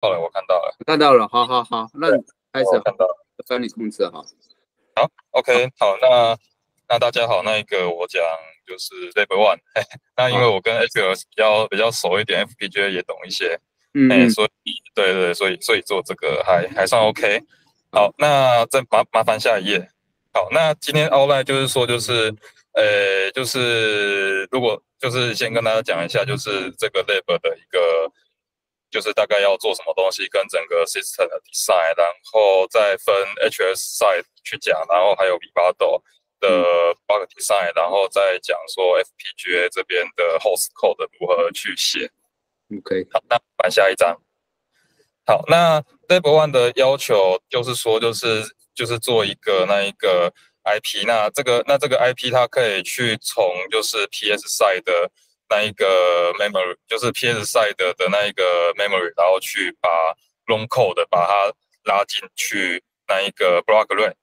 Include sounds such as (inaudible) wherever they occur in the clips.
好了，我看到了，看到了，好好好，那开始我看到了。分你控制哈。好，OK，好，那那大家好，那一个我讲就是 Level One，嘿 (laughs) 那因为我跟 HLS 比较比较熟一点，FPGA 也懂一些，哎、嗯嗯所以对对，所以所以做这个还还算 OK。好，那再麻麻烦下一页。好，那今天 outline 就是说，就是呃，就是如果就是先跟大家讲一下，就是这个 lab 的一个，就是大概要做什么东西，跟整个 system 的 design，然后再分 HS side 去讲，然后还有 Vivado 的 bug design，然后再讲说 FPGA 这边的 host code 如何去写。，OK，好，那翻下一张。好，那 Level One 的要求就是说，就是就是做一个那一个 IP，那这个那这个 IP 它可以去从就是 PS side 的那一个 memory，就是 PS side 的那一个 memory，然后去把 long code 把它拉进去那一个 block array，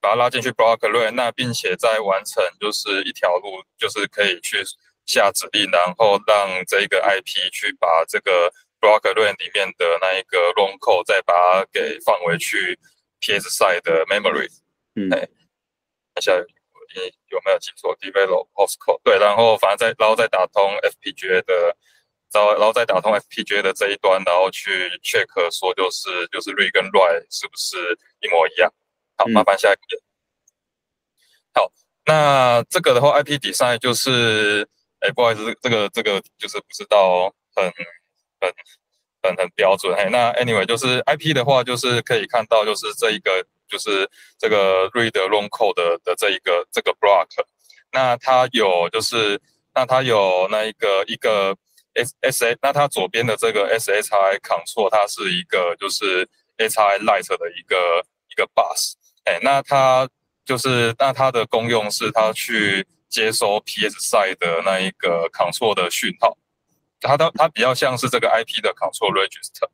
把它拉进去 block array，那并且再完成就是一条路，就是可以去下指令，然后让这个 IP 去把这个 block array 里面的那一个 long code 再把它给放回去 PS side 的 memory。嗯哎看一下你有没有记错？develop host code 对，然后反正再然后再打通 FPGA 的，然后然后再打通 FPGA 的这一端，然后去 check 说就是就是 read 跟 write 是不是一模一样？好，嗯麻烦下一页。好，那这个的话，IP design 就是，哎，不好意思，这个这个就是不知道很很很很标准。哎，那 anyway 就是 IP 的话，就是可以看到就是这一个就是这个 read long code 的的这一个这个 block，那它有就是那它有那一个一个 S S A，那它左边的这个 S H I control 它是一个就是 H I light 的一个一个 bus，哎，那它就是那它的功用是它去接收 PS side 的那一个 control 的讯号，它的它比较像是这个 IP 的 control register，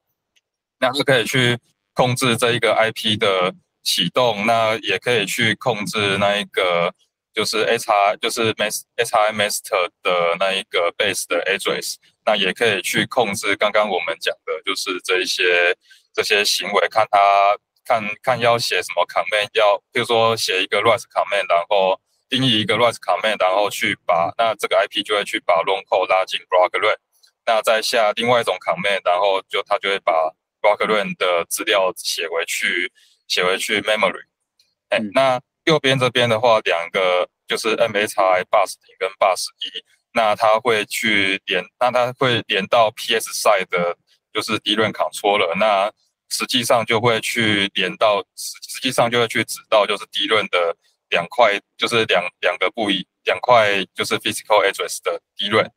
那是可以去控制这一个 IP 的启动，那也可以去控制那一个就是 HR 就是 mas HR master 的那一个 base 的 address，那也可以去控制刚刚我们讲的就是这一些这些行为，看它看看要写什么 command，要比如说写一个 write command，然后定义一个 write command，然后去把那这个 IP 就会去把 long code 拉进 block array，那再下另外一种 command，然后就它就会把 block array 的资料写回去写回去 memory。哎嗯，那右边这边的话，两个就是 MHI bus 零跟 bus 一，那它会去连，那它会连到 PS side 的，就是 D 润 controller，那实际上就会去连到，实实际上就会去指到就是低润的两块，就是两两个不一两块就是 physical address 的低润。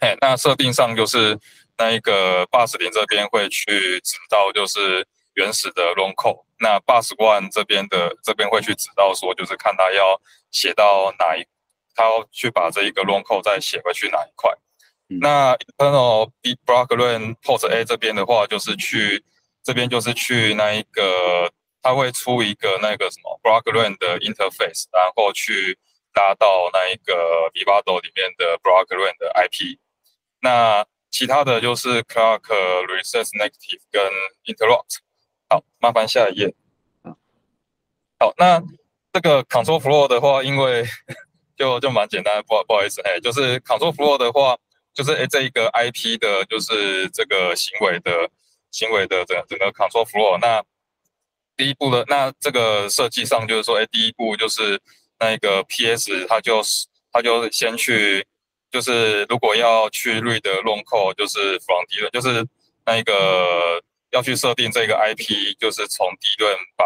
嘿，那设定上就是那一个 bus 零这边会去指到就是原始的 long code，那 bus one 这边的这边会去指到说就是看他要写到哪一，他要去把这一个 long code 再写回去哪一块。嗯那 internal b block run port A 这边的话，就是去这边就是去那一个，它会出一个那个什么 block run 的 interface，然后去拉到那一个 Vivado 里面的 block run 的 IP。那其他的就是 Clark Reset Negative 跟 Interrupt。好，麻烦下一页。好，那这个 Control Flow 的话，因为 (laughs) 就就蛮简单的，不好不好意思，哎，就是 Control Flow 的话，就是哎这一个 IP 的，就是这个行为的行为的整整个 Control Flow。那第一步的，那这个设计上就是说，哎，第一步就是那个 PS 它就是它就先去，就是如果要去 read long code，就是 from 敌人，就是那一个要去设定这个 IP，就是从 D 论把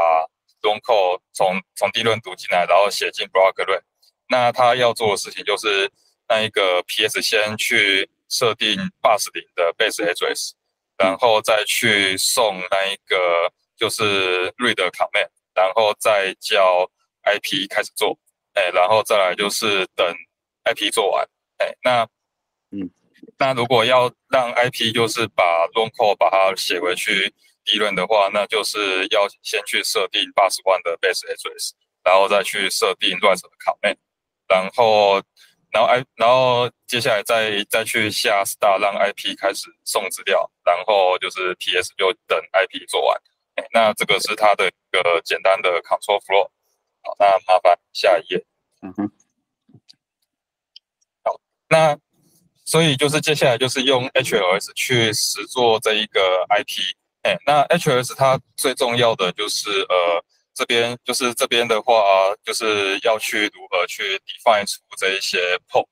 long code 从从 D 论读进来，然后写进 block array。那他要做的事情就是那一个 PS 先去设定 bus 零的 base address，然后再去送那一个就是 read command，然后再叫 IP 开始做，哎，然后再来就是等 IP 做完，哎，那嗯，那如果要让 IP 就是把 long call 把它写回去理论的话，那就是要先去设定八十万的 base address，然后再去设定 write 的 command，然后然后 I 然后接下来再再去下 star 让 IP 开始送资料，然后就是 PS 就等 IP 做完。那这个是它的一个简单的 control flow。好，那麻烦下一页。嗯哼。好，那所以就是接下来就是用 HLS 去实做这一个 IP。哎，那 HLS 它最重要的就是呃。这边就是这边的话，就是要去如何去 define 出这一些 PO，。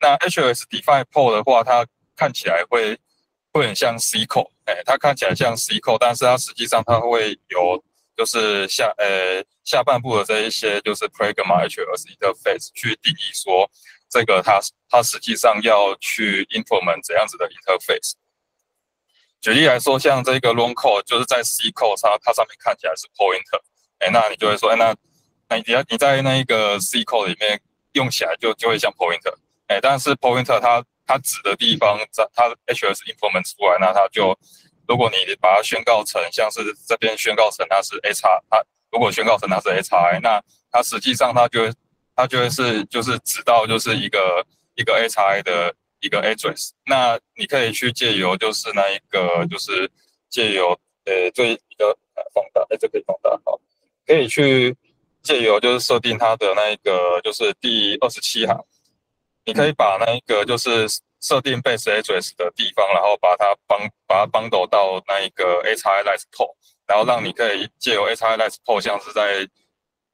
那 HLS define PO 的话，它看起来会会很像 CPO，哎，它看起来像 CPO，但是它实际上它会有就是下呃下半部的这一些就是 Pragma HLS interface 去定义说这个它它实际上要去 implement 怎样子的 interface。举例来说，像这个 long code 就是在 C code 上，它上面看起来是 pointer。哎，那你就会说，哎，那那你要你在那一个 C code 里面用起来就就会像 pointer，哎，但是 pointer 它它指的地方在它 HS implement 出来，那它就如果你把它宣告成像是这边宣告成它是 H，它如果宣告成它是 HI，那它实际上它就它就会是就是指到就是一个一个 HI 的一个 address，那你可以去借由就是那一个就是借由呃最一个放大，哎，这可以放大好。可以去借由就是设定它的那一个就是第二十七行，你可以把那一个就是设定 base address 的地方，然后把它帮把它帮走到那一个 HILS port，然后让你可以借由 HILS port 像是在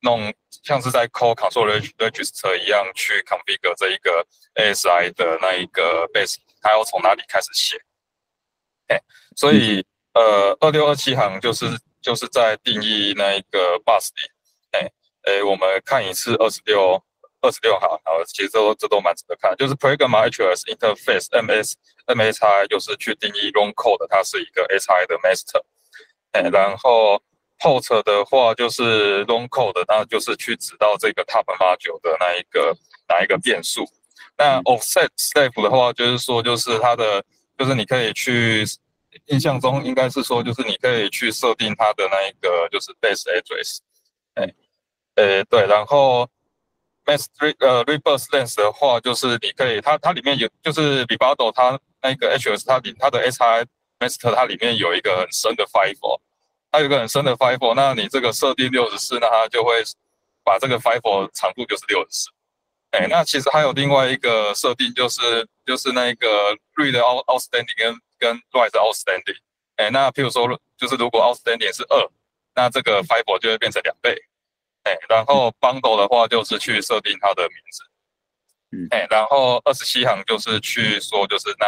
弄像是在 call control register 一样去 configure 这一个 ASI 的那一个 base，它要从哪里开始写？哎，所以呃二六二七行就是。就是在定义那一个 bus 里，哎哎，我们看一次二十六二十六号，然后其实都这都蛮值得看，就是 Pragma HS Interface MS MSI 就是去定义 long code，它是一个 SI 的 master，哎，然后 port 的话就是 long code，那就是去指到这个 top module 的那一个哪一个变数，那 offset step 的话就是说就是它的就是你可以去。印象中应该是说，就是你可以去设定它的那一个就是 base address，哎，呃对，然后 mass re 呃 reverse length 的话，就是你可以它它里面有就是 Vibado 它那个 HS 它里它的 SI master 它里面有一个很深的 f i v e 它有个很深的 f i v e 那你这个设定六十四，那它就会把这个 f i v e 长度就是六十四，哎，那其实还有另外一个设定就是就是那个 read out outstanding 跟跟 write outstanding，哎，那譬如说，就是如果 outstanding 是二，那这个 five 就会变成两倍，哎，然后 bundle 的话就是去设定它的名字，嗯，哎，然后二十七行就是去说，就是那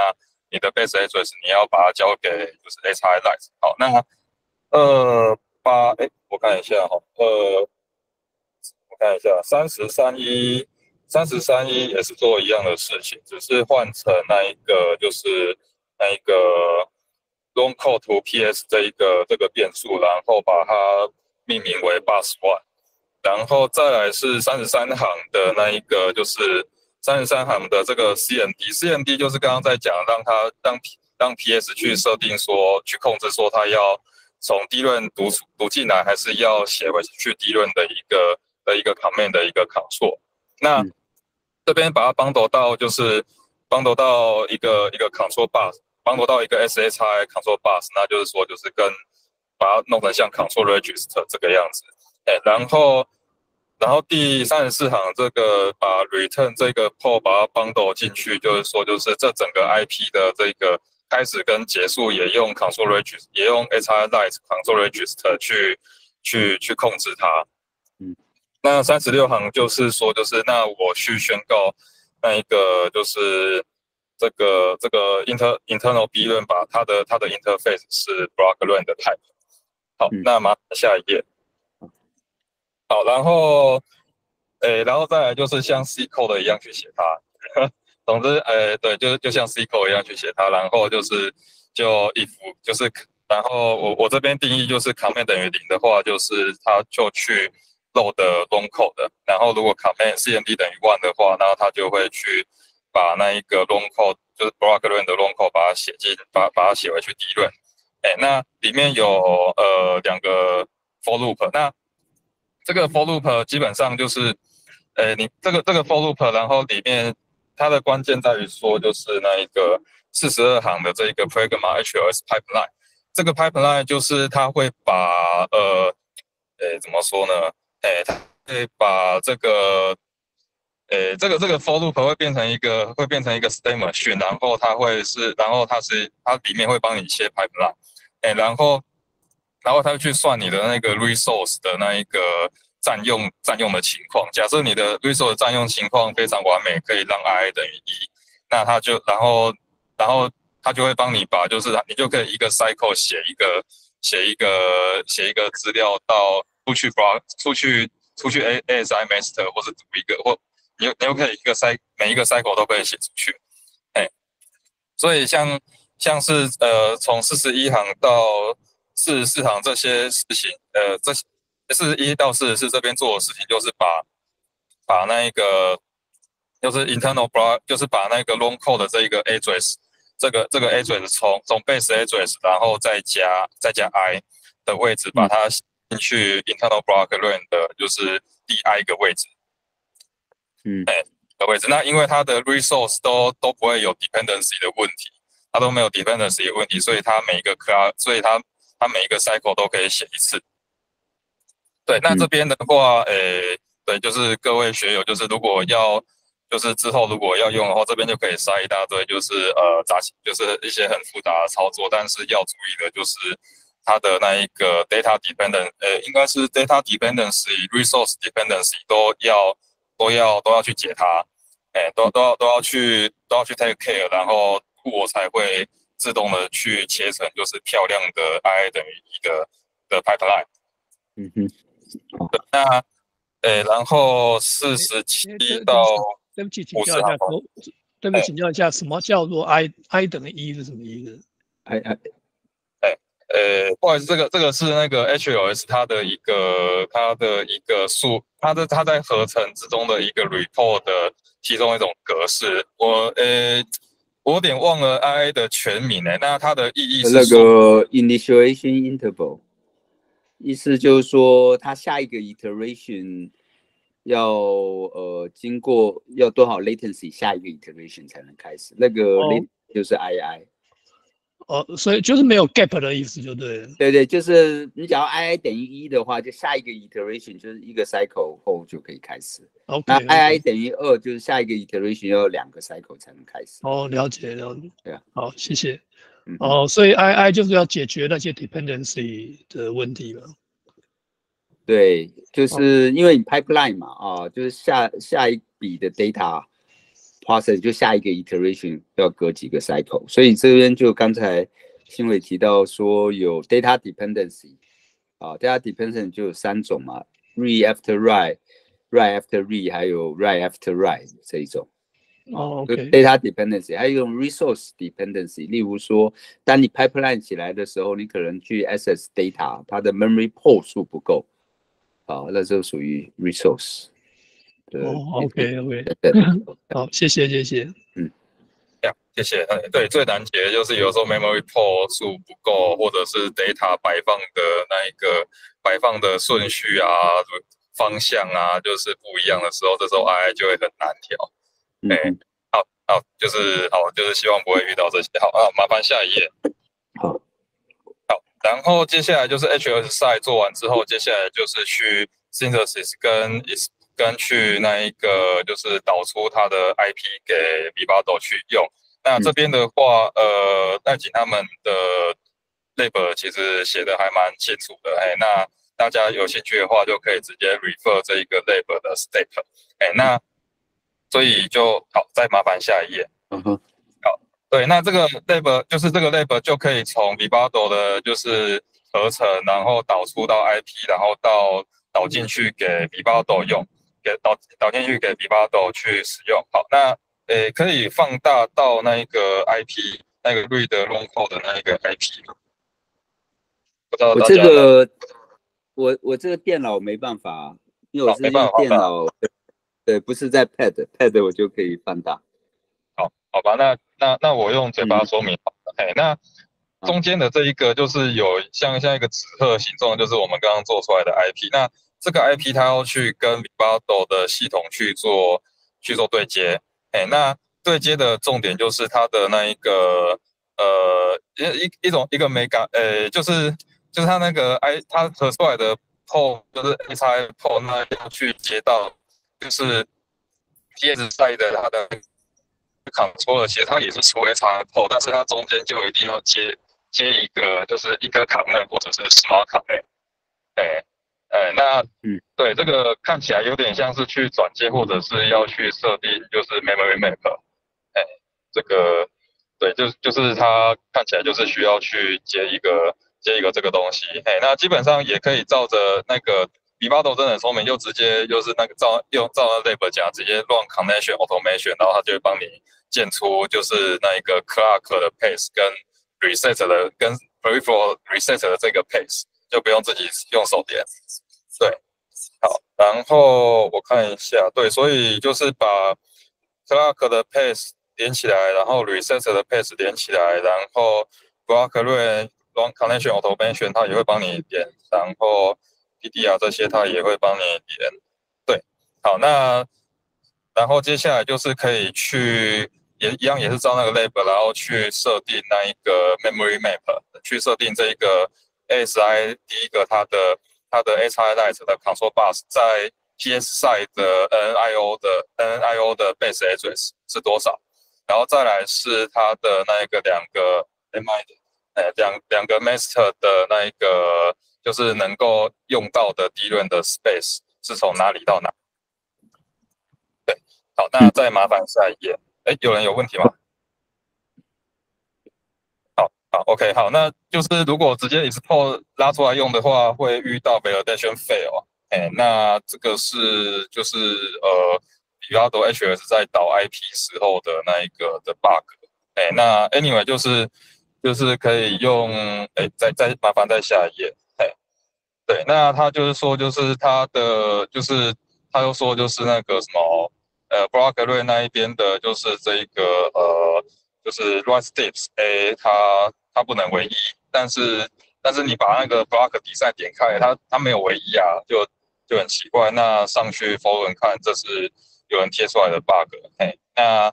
你的 base address 你要把它交给就是 h i l i g h t 好，那二八，哎，我看一下哈，呃，我看一下三十三一，三十三一也是做一样的事情，只是换成那一个就是。那一个 long code to PS 这一个这个变数，然后把它命名为 bus one，然后再来是三十三行的那一个，就是三十三行的这个 CMD，CMD 就是刚刚在讲，让它让让 PS 去设定说，去控制说它要从低论读出读进来，还是要写回去低论的一个的一个 command 的一个 control。那这边把它帮到到就是帮到到一个一个 control bus。帮助到一个 SHI control bus，那就是说，就是跟把它弄成像 control register 这个样子，哎，然后，然后第三十四行这个把 return 这个 port 把它 bundle 进去，就是说，就是这整个 IP 的这个开始跟结束也用 control register，也用 HI light control register 去去去控制它。嗯，那三十六行就是说，就是那我去宣告那一个就是。这个这个 inter internal B 论把它的它的 interface 是 block run 的 type。好，那麻烦下一页。好，然后，诶，然后再来就是像 C code 一样去写它。总之，诶，对，就是就像 C code 一样去写它。然后就是就 if 就是，然后我我这边定义就是 command 等于零的话，就是它就去 load long code。然后如果 command cmd 等于 one 的话，然后它就会去。把那一个 long code 就是 block run 的 long code 把它写进，把把它写回去 D 轮。哎，那里面有呃两个 for loop，那这个 for loop 基本上就是，呃，你这个这个 for loop，然后里面它的关键在于说，就是那一个四十二行的这一个 Pragma HLS pipeline，这个 pipeline 就是它会把呃，诶怎么说呢？诶，它会把这个，诶这个这个 for loop 会变成一个会变成一个 state machine，然后它会是，然后它是它里面会帮你切 pipeline，诶，然后然后它会去算你的那个 resource 的那一个。占用占用的情况，假设你的 resource 占用情况非常完美，可以让 i 等于一，那它就然后然后它就会帮你把就是你就可以一个 cycle 写一个写一个写一个资料到出去 block 出去出去 a asi master 或者读一个或你你又可以一个 cy 每一个 cycle 都可以写出去，哎，所以像像是呃从四十一行到四十四行这些事情，呃这些。四十一到四十四这边做的事情，就是把把那一个就是 internal block，就是把那个 long code 的这一个 address，这个这个 address 从从 base address，然后再加再加 i 的位置，把它进去 internal block range 的就是第 i 个位置，嗯，哎的位置。那因为它的 resource 都都不会有 dependency 的问题，它都没有 dependency 的问题，所以它每一个 class，所以它它每一个 cycle 都可以写一次。对，那这边的话，诶，对，就是各位学友，就是如果要，就是之后如果要用的话，这边就可以塞一大堆，就是呃杂，就是一些很复杂的操作，但是要注意的就是它的那一个 data dependent，呃，应该是 data dependency、resource dependency 都要都要都要去解它，哎，都都要都要去都要去 take care，然后我才会自动的去切成就是漂亮的 i 等于一个的 pipeline，嗯哼。那，呃，然后四十七到对不起，请教一下，对不起，请教一下，什么叫做 i i 等于一是什么意思？i i，哎，呃，不好意思，这个这个是那个 HLS 它的一个它的一个数，它的它在合成之中的一个 report 的其中一种格式。我呃，我有点忘了 i 的全名诶，那它的意义是那个 initiation interval。意思就是说，它下一个 iteration 要呃经过要多少 latency，下一个 iteration 才能开始。那个就是 ii。哦，所以就是没有 gap 的意思，就对。对对，就是你只要 ii 等于一的话，就下一个 iteration 就是一个 cycle 后就可以开始。OK。那 ii 等于二，就是下一个 iteration 要两个 cycle 才能开始。哦，了解了解。对啊。好，谢谢。哦，所以 I I 就是要解决那些 dependency 的问题了。对，就是因为你 pipeline 嘛，啊，就是下下一笔的 data process 就下一个 iteration 要隔几个 cycle，所以这边就刚才新伟提到说有 data dependency，啊，data dependency 就有三种嘛，read after write，write after read，还有 write after write 这一种。哦，data dependency，还有一种 resource dependency。例如说，当你 pipeline 起来的时候，你可能去 access data，它的 memory port 数不够，啊，那就属于 resource。哦，OK，OK，好，谢谢，谢谢。嗯，谢谢。对，最难解的就是有时候 memory port 数不够，或者是 data 摆放的那一个摆放的顺序啊、方向啊，就是不一样的时候，这时候 I 就会很难调。哎，好好，就是好，就是希望不会遇到这些。好啊，麻烦下一页。好，好，然后接下来就是 HS side 做完之后，接下来就是去 synthesis 跟 is 跟去那一个就是导出它的 IP 给 Vivado 去用。那这边的话，呃，戴景他们的 lab 其实写的还蛮清楚的。哎，那大家有兴趣的话，就可以直接 refer 这一个 lab 的 step。哎，那。所以就好，再麻烦下一页。嗯哼，好，对，那这个 lab 就是这个 lab 就可以从 Vivado 的，就是合成，然后导出到 IP，然后到导进去给 Vivado 用，给导导进去给 Vivado 去使用。好，那诶可以放大到那一个 IP，那个 read long code 的那一个 IP。不知道我这个我我这个电脑没办法，因为我是用电脑。对，不是在 Pad，Pad 我就可以放大。好，好吧，那那那我用嘴巴说明。哎，那中间的这一个就是有像像一个纸鹤形状，就是我们刚刚做出来的 IP。那这个 IP 它要去跟 Vivado 的系统去做去做对接。哎，那对接的重点就是它的那一个呃一一一种一个美感，呃，就是就是它那个 i 它合出来的 port 就是 s i port 那要去接到就是 PS 赛的它的 control 其实它也是出 s i port，但是它中间就一定要接接一个就是一个 connect 或者是 smart connect，哎。哎，那嗯，对，这个看起来有点像是去转接，或者是要去设定，就是 memory map。哎，这个，对，就就是它看起来就是需要去接一个接一个这个东西。哎，那基本上也可以照着那个 b i b a d o 真的很聪明，就直接就是那个照用照那 lab 讲，直接 run connection automation，然后它就会帮你建出就是那一个 clock 的 pace 跟 reset 的跟 peripheral reset 的这个 pace。就不用自己用手点，对，好，然后我看一下，对，所以就是把 clock 的 pace 连起来，然后 reset 的 pace 连起来，然后 block run long connection automation 它也会帮你点，然后 PDR 这些它也会帮你点，对，好，那然后接下来就是可以去也一样也是照那个 label，然后去设定那一个 memory map，去设定这一个。si 第一个，它的它的 SI Lite 的 Control Bus 在 PS side 的 NIO 的 NIO 的 Base Address 是多少？然后再来是它的那一个两个 MI 的，哎，两两个 Master 的那一个就是能够用到的低润的 Space 是从哪里到哪？对，好，那再麻烦下一页。哎，有人有问题吗？好好，OK，好，那就是如果直接 export 拉出来用的话，会遇到 validation fail。哎，那这个是就是呃，比较多 HS 在导 IP 时候的那一个的 bug。哎，那 anyway 就是就是可以用，哎，再再麻烦再下一页。对，那他就是说就是他的就是他又说就是那个什么呃 b r o c k e r 那一边的就是这个呃就是 write steps，哎，他。它不能唯一，但是但是你把那个 block 底赛点开，它它没有唯一啊，就就很奇怪。那上去 forum 看，这是有人贴出来的 bug。嘿，那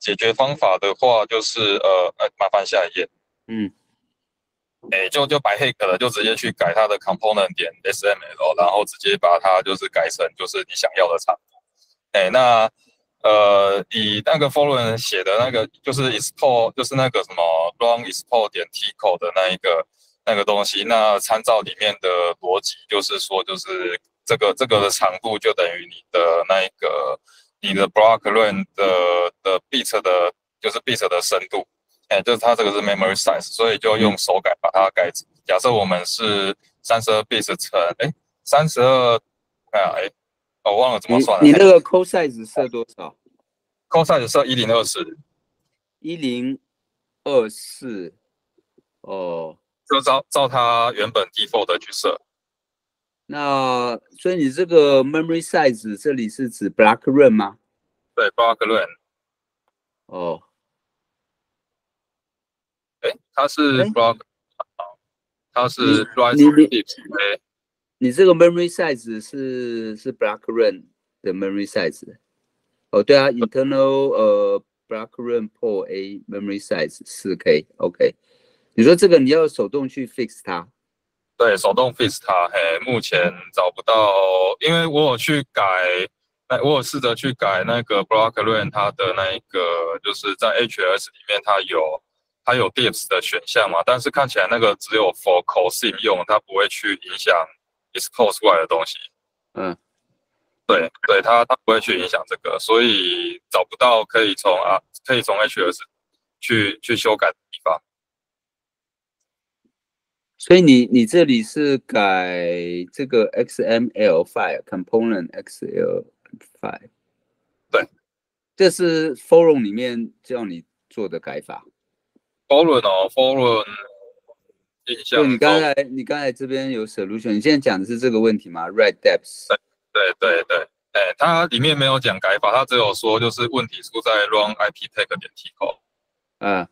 解决方法的话，就是呃呃，麻烦下一页。嗯，哎，就就白黑可了，就直接去改它的 component 点 sml，然后直接把它就是改成就是你想要的长度。哎，那。呃，以那个 forum 写的那个就是 export，就是那个什么 run export 点 t code 的那一个那个东西，那参照里面的逻辑，就是说，就是这个这个的长度就等于你的那一个你的 block run 的的 bit 的，就是 bit 的深度，哎，就是它这个是 memory size，所以就用手改把它改。假设我们是三十二 bit 乘，哎，三十二，哎呀，哎。我忘了怎么算。你那个 core size 设多少？core size 设一零二四。一零二四。哦。就照照它原本 default 的去设。那所以你这个 memory size 这里是指 block run 吗？对，block run。哦。哎，它是 block，它是 write。你这个 memory size 是是 block run 的 memory size，哦，对啊，internal 呃 block run port a memory size 四 K，OK。你说这个你要手动去 fix 它？对，手动 fix 它。嘿，目前找不到，因为我有去改，哎，我有试着去改那个 block run 它的那一个，就是在 HS 里面它有它有 dips 的选项嘛，但是看起来那个只有 for cosim 用，它不会去影响。expose 出来的东西，嗯，对对，它它不会去影响这个，所以找不到可以从啊可以从 HS 去去修改的地方。所以你你这里是改这个 XML file component XL file，对，这是 forum 里面叫你做的改法。Forum 哦，forum。就你刚才，你刚才这边有 solution，你现在讲的是这个问题吗？Right depth。对对对，哎，它里面没有讲改法，它只有说就是问题出在 run ip tag 点 t code。嗯。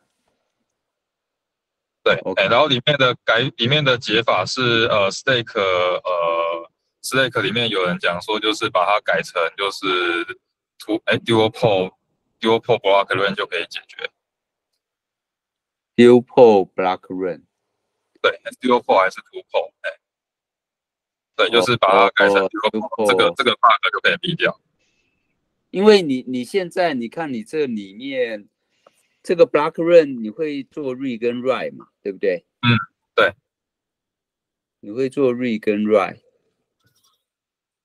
对，哎，然后里面的改里面的解法是呃 stake 呃 stake 里面有人讲说就是把它改成就是图哎 dual pole dual port block run 就可以解决。Dual port block run，对，dual port 还是 two port？哎，对，就是把它改成哦 dual dual port，这个这个 bug 就可以避掉。因为你你现在你看你这里面这个 Black run 你会做 read 跟 write 嘛，对不对？嗯，对。你会做 read 跟 write，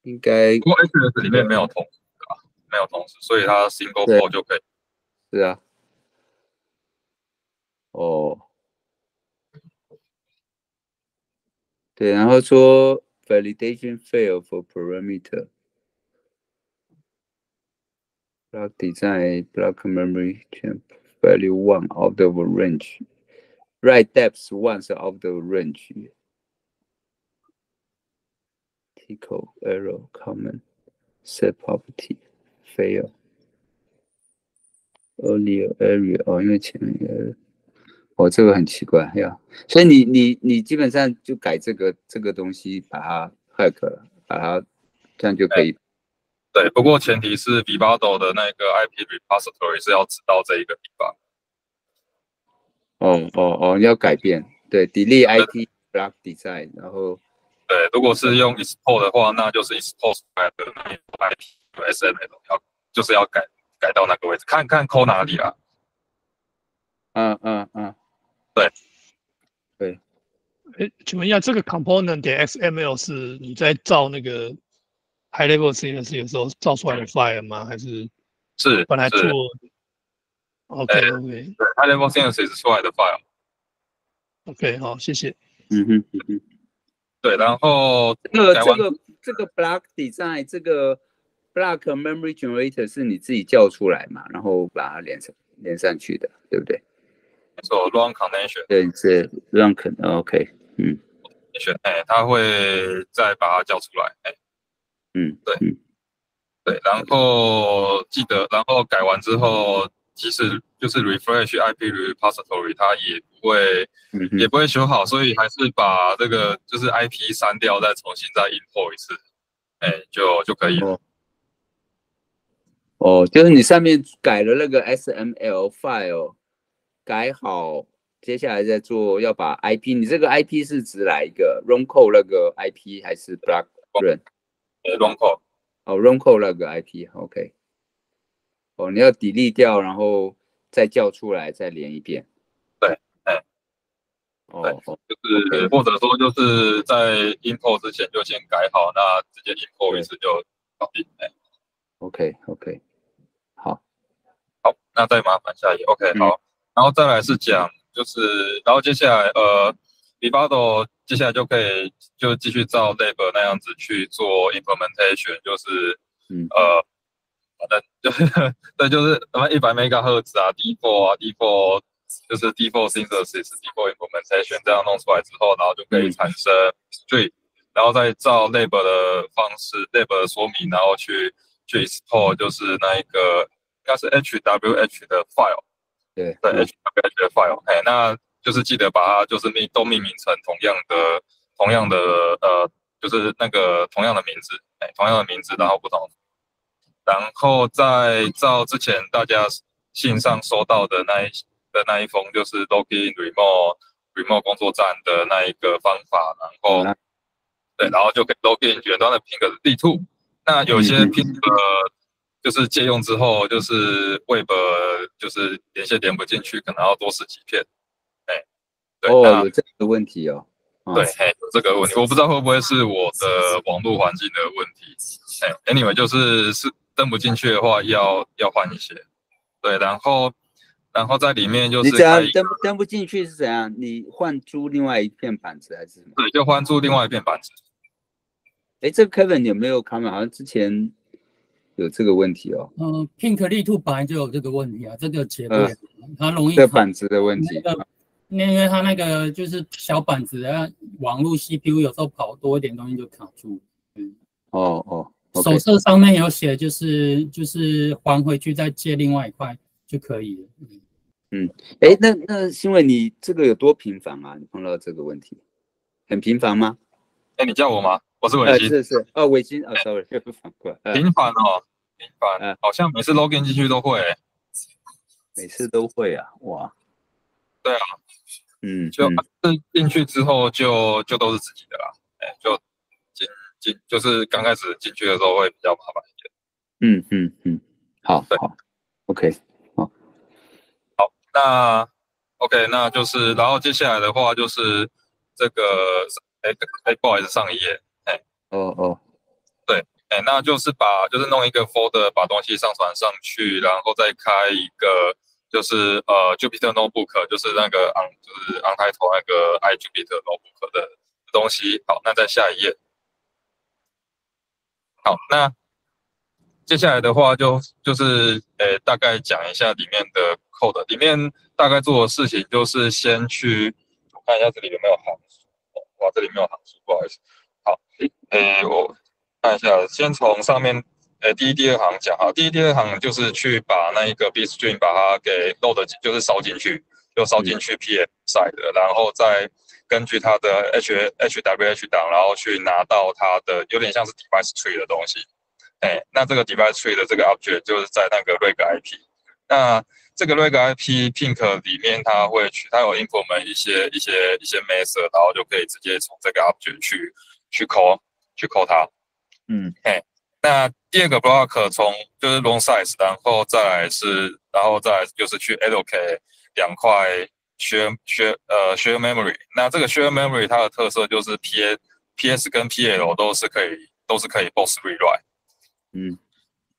应该不过 HS 里面没有同时啊，没有同时，所以它 single 对 port 就可以。是啊。哦，对，然后说 validation fail for parameter block design block memory champ value one out of range write depth one 是 out of range tickle error common set property fail earlier area 哦，因为前面一个 哦，这个很奇怪呀，所以你你你基本上就改这个这个东西，把它 hack 了，把它这样就可以。对，不过前提是 Vivado 的那个 IP repository 是要知道这一个地方。哦哦哦，要改变，对，delete IP block design，然后对，如果是用 export 的话，那就是 export 出来的 IP SML 要就是要改改到那个位置，看看抠哪里啊。嗯嗯嗯，哎，请问一下，这个 component 点 XML 是你在造那个 high level CSS 的时候造出来的 file 吗？还是是本来做？OK 哎 OK 对，high level CSS 出来的 file。OK，好，谢谢。嗯哼嗯哼，对，然后这个这个这个 block design 这个 block memory generator 是你自己叫出来嘛，然后把它连上连上去的，对不对？没错 run connection 对，这让可能 OK，嗯。选，哎，它会再把它叫出来，哎，嗯，对嗯。对，然后记得，然后改完之后，即使就是 refresh IP repository，它也不会嗯也不会修好，所以还是把这个就是 IP 删掉，再重新再 import 一次，哎，就就可以了。哦。哦，就是你上面改了那个 SML file，改好，接下来再做要把 IP，你这个 IP 是指哪一个 run code 那个 IP 还是 block run？呃 run code 哦，run code 那个 IP，OK。哦，你要 delete 掉，然后再叫出来，再连一遍。对，哎。哦就是或者说就是在 import 之前就先改好，那直接 import 一次就搞定。哎，OK OK，好，好，那再麻烦下一页。OK，嗯好，然后再来是讲就是，然后接下来呃 v i v a d o 接下来就可以就继续照 lab 那样子去做 implementation，就是嗯。呃，反正就是 (laughs) 对，就是什么一百 mega 赫兹啊，D4 啊，D4 就是 D4 synthesis、D4 implementation 这样弄出来之后，然后就可以嗯。产生 stream，、然后再照 lab 的方式，lab 的说明，然后去去 export 就是那一个应该是 HWH 的 file，对。对嗯 HWH file，哎，那就是记得把它就是命都命名成同样的同样的呃，就是那个同样的名字，哎，同样的名字，然后不同，然后再照之前大家信上收到的那一的那一封，就是 login remote remote 工作站的那一个方法，然后嗯对，然后就可以 login 远端的 ping 地图。那有些 ping 就是借用之后，就是 web 就是连线连不进去，可能要多试几片。哎，对，哦，有这个问题哦。哦对，嘿，有这个问题，我不知道会不会是我的网络环境的问题。哎，anyway，就是是登不进去的话，要要换一些。对，然后然后在里面就是开一怎样登不登不进去是怎样？你换租另外一片板子还是什么？对，就换租另外一片板子。哎，这个 Kevin 有没有 comment？好像之前有这个问题哦，嗯，Pink 力兔本来就有这个问题啊，这个解不呃，它容易卡这板子的问题。那个那因为它那个就是小板子，然后网络 CPU 有时候跑多一点东西就卡住。嗯哦哦手册上面有写，就是就是还回去再借另外一块就可以了。嗯哎，那那新伟，你这个有多频繁啊？你碰到这个问题，很频繁吗？那，你叫我吗？我是呃，伟基。是是，哦，伟金，哦，sorry，又反过频繁哦，频繁呃，好像每次 login 进去都会、欸。每次都会啊，哇，对啊，嗯，就进去之后就就都是自己的啦，哎，就进进就是刚开始进去的时候会比较麻烦一点。嗯嗯嗯，好，好，OK，好，好，那 OK，那就是然后接下来的话就是这个，哎哎，不好意思，上一页，哦，哦对。哎，那就是把就是弄一个 folder，把东西上传上去，然后再开一个就是呃 Jupyter Notebook，就是那个 on 就是 on 开头那个 i Jupyter Notebook 的东西。好，那在下一页。好，那接下来的话就就是呃大概讲一下里面的 code，里面大概做的事情就是先去我看一下这里有没有行数，哇，这里没有行数，不好意思。好，哎我。看一下，先从上面，呃，第一、第二行讲哈。第一、第二行就是去把那一个 B string 把它给 load，就是烧进去，就烧进去 PM side，然后再根据它的 H H W H 档，然后去拿到它的有点像是 device tree 的东西。哎，那这个 device tree 的这个 object 就是在那个 reg IP。那这个 reg IP pink 里面，它会去，它有 implement 一些一些一些 method，然后就可以直接从这个 object 去去 call 去 call 它。嗯，哎，那第二个 block 从就是 long size，然后再来是，然后再来就是去 allocate 两块 share share 呃 share memory。那这个 share memory 它的特色就是 P A P S 跟 P L 都是可以都是可以 boss rewrite，嗯，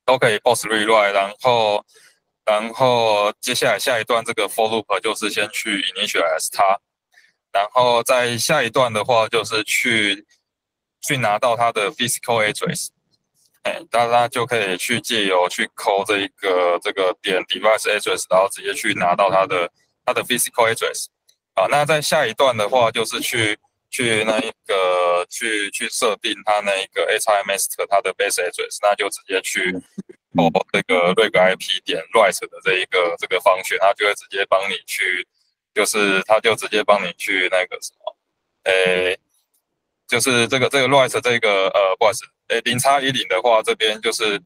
都可以 boss rewrite。然后然后接下来下一段这个 for loop 就是先去 initialize 它，然后在下一段的话就是去。去拿到它的 physical address，哎，大家就可以去借由去抠这一个这个点 device address，然后直接去拿到它的它的 physical address。啊，那在下一段的话，就是去去那一个去去设定它那一个 HIMaster 它的 base address，那就直接去哦这个 reg IP 点 write 的这一个这个方选，它就会直接帮你去，就是它就直接帮你去那个什么，诶。就是这个这个 write 这个呃不好意思，诶零叉一零的话，这边就是，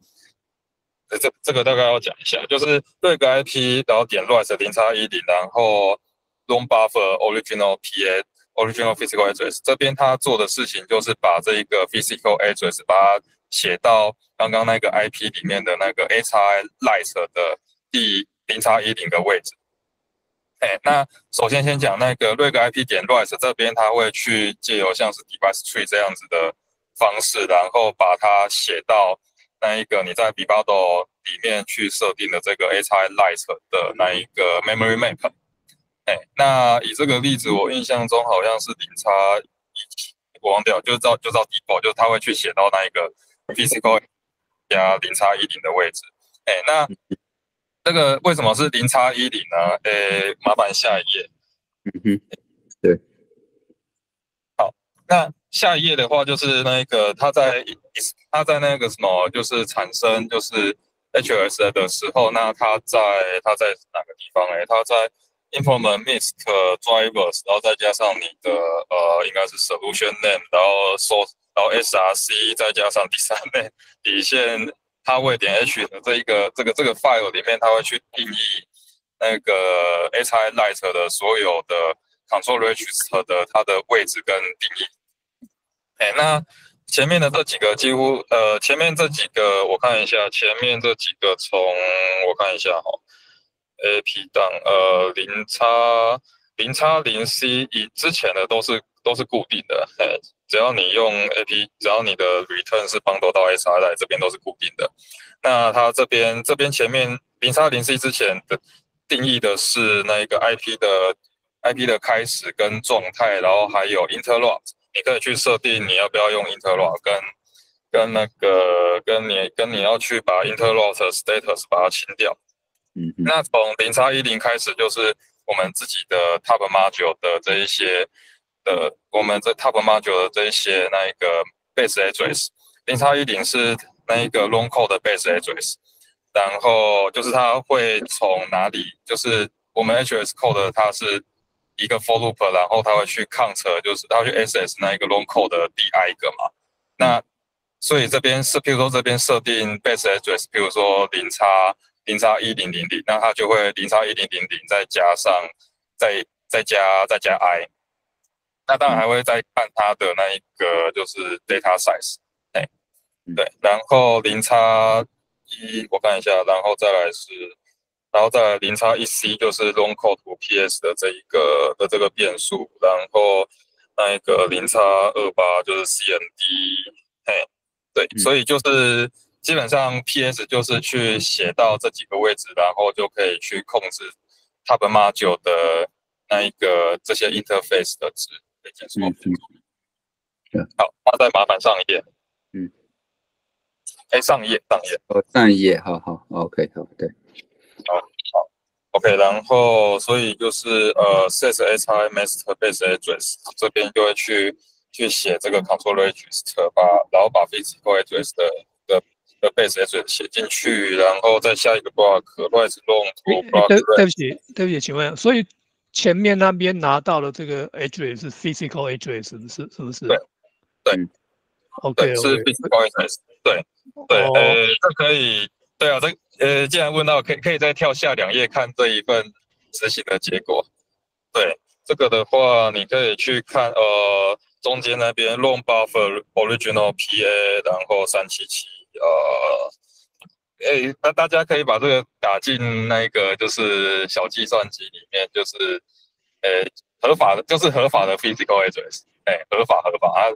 呃这这个大概要讲一下，就是对个 IP，然后点 write 零叉一零，然后 long buffer original PA original physical address 这边他做的事情就是把这一个 physical address 把它写到刚刚那个 IP 里面的那个 H I light 的第零叉一零的位置。哎，那首先先讲那个 reg IP 点 write 这边，它会去借由像是 device tree 这样子的方式，然后把它写到那一个你在 b i b a d o 里面去设定的这个 H I light 的那一个 memory map。哎，那以这个例子，我印象中好像是零叉一，我忘掉，就照就照 default，就它会去写到那一个 physical 加零叉一零的位置。哎，那。这个为什么是零叉一零呢？诶，麻烦下一页。嗯哼，对。好，那下一页的话就是那个它在它在那个什么，就是产生就是 HS 的时候，那它在它在哪个地方？呢，它在 implement mist drivers，然后再加上你的呃，应该是 solution name，然后 source，然后 src，再加上第三类底线。它会点 h 的这一个这个这个 file 里面，它会去定义那个 h i light 的所有的 control register 的它的位置跟定义。哎，那前面的这几个几乎呃，前面这几个我看一下，前面这几个从我看一下哈，ap 档呃零叉零叉零 c 以之前的都是都是固定的，哎。只要你用 AP，只要你的 return 是帮到到 SR 来这边都是固定的。那它这边这边前面零叉零 C 之前的定义的是那一个 IP 的 IP 的开始跟状态，然后还有 interrupt，你可以去设定你要不要用 interrupt，跟跟那个跟你跟你要去把 interrupt status 把它清掉。嗯，那从零叉一零开始就是我们自己的 top module 的这一些。的我们这 top module 的这一些那一个 base address 零叉一零是那一个 long code 的 base address，然后就是它会从哪里，就是我们 HS code 它是一个 for loop，然后它会去 count，就是它会去 S S 那一个 long code 的第 i 个嘛。那所以这边是，比如说这边设定 base address，比如说零叉零叉一零零零，那它就会零叉一零零零再加上再再加再加 i，那当然还会再看它的那一个就是 data size，哎，对，然后零差一我看一下，然后再来是，然后再来零差一 c 就是 long code ps 的这一个的这个变数，然后那一个零差二八就是 cmd，嘿，对，所以就是基本上 ps 就是去写到这几个位置，然后就可以去控制 tab module 的那一个这些 interface 的值，好，那再麻烦上一页。嗯哎，上一页，上一页，哦，上一页，好好，OK，好，对，好，好，OK，然后，所以就是呃，set h i master base address 这边就会去去写这个 control register，把然后把 physical address 的的的 base address 写进去，然后再下一个 block write long to block。对，对不起，对不起，请问，所以前面那边拿到了这个 address 是 physical address 是不是？是不是？对，对，OK，是 physical address，对。对，呃，这可以，对啊，这呃，既然问到，可以可以再跳下两页看这一份执行的结果。对，这个的话，你可以去看，呃，中间那边 long buffer original PA，然后三七七，呃，哎，那大家可以把这个打进那个就是小计算机里面，就是呃合法的，就是合法的 physical address，哎，合法合法，它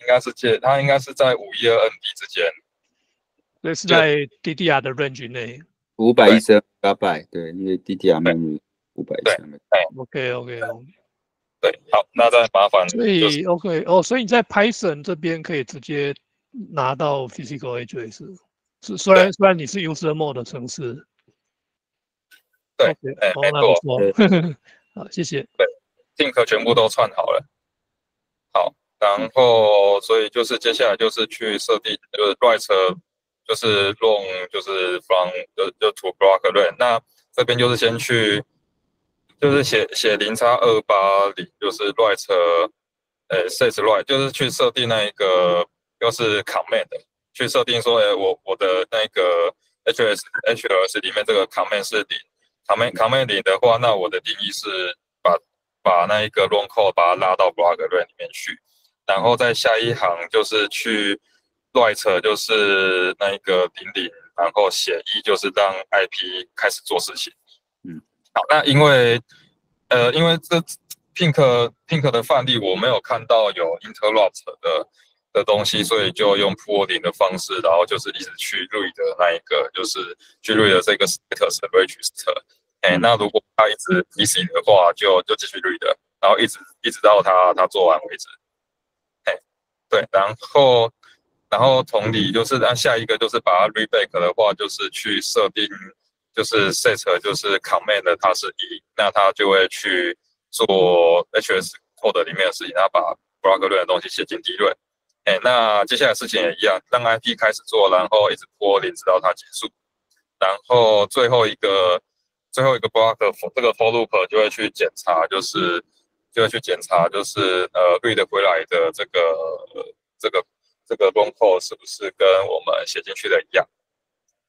应该是介，它应该是在五一二 ND 之间。对，是在 DDR 的 range 内，五百一十八百，对，因为 DDR memory 五百一十八。OK OK OK。对，好，那再麻烦。所以 OK 哦，所以你在 Python 这边可以直接拿到 physical address，是虽然虽然你是 user mode 城市。对，哎，没错。(laughs) 好，谢谢。对，Think 全部都串好了。好，然后所以就是接下来就是去设定，就是 write。就是 long 就是 from 就就 to block run，那这边就是先去就是写写零叉二八零，就是 write 呃 set write，就是去设定那一个又是 command，去设定说，哎我我的那个 hs hls 里面这个 command 是零，command command 零的话，那我的定义是把把那一个 long code 把它拉到 block run 里面去，然后在下一行就是去。write 就是那一个零零，然后写一就是让 IP 开始做事情。嗯，好，那因为呃，因为这 Pink Pink 的范例我没有看到有 interrupt 的的东西，所以就用 pooling 的方式，然后就是一直去 read 的那一个，就是去 read 这个 status register。哎，那如果他一直 missing 的话，就就继续 read，然后一直一直到他他做完为止。哎，对，然后。然后同理，就是那下一个就是把它 reback 的话，就是去设定，就是 set 就是 command 它是一，那它就会去做 hs code 里面的事情，它把 block 论的东西写进 D 论。哎，那接下来事情也一样，让 IP 开始做，然后一直拖零直到它结束。然后最后一个最后一个 block 这个 for loop 就会去检查，就是就会去检查，就是呃 read 回来的这个这个。这个 long code 是不是跟我们写进去的一样？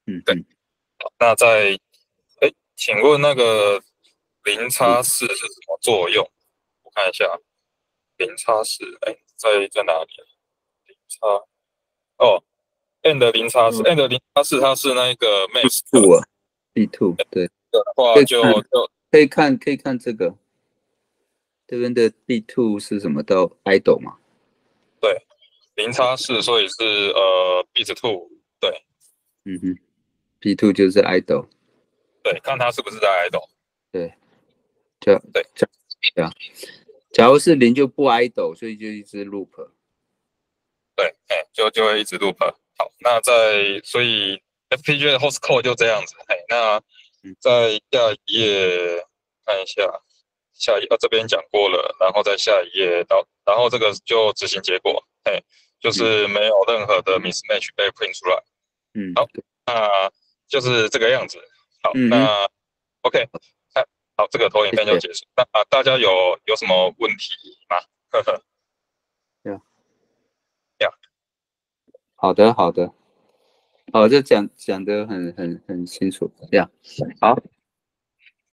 嗯，对。好，那在，哎，请问那个零叉四是什么作用？我看一下，零叉四，哎，在在哪里？零叉，哦，end 零叉四，end 零叉四，它是那个 max two 啊，b two，对。的话就就可以看，可以看这个，这边的 b two 是什么？到 idol 嘛？对。零叉四，所以是呃 B two 对，嗯哼，b two 就是 idol 对，看它是不是在 idol，对，这对这样，假如是零就不 idol，所以就一直 loop，对，哎，就就会一直 loop。好，那在所以 FPGA 的 host code 就这样子，哎，那在下一页看一下，下一呃这边讲过了，然后在下一页到，然后这个就执行结果，嘿。就是没有任何的 mismatch 被 print 出来，嗯，好，那就是这个样子。好，那 OK，好，好，这个投影片就结束。那啊，大家有有什么问题吗？呵呵，呀呀，好的，好的。哦，这讲讲得很很很清楚，这样好。